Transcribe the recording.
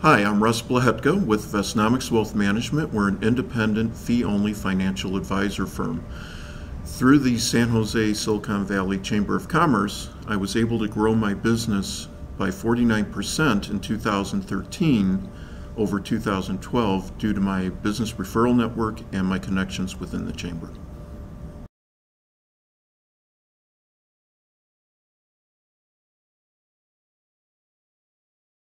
Hi, I'm Russ Blahetka with Vestnomics Wealth Management. We're an independent, fee only financial advisor firm. Through the San Jose Silicon Valley Chamber of Commerce, I was able to grow my business by 49% in 2013 over 2012 due to my business referral network and my connections within the chamber.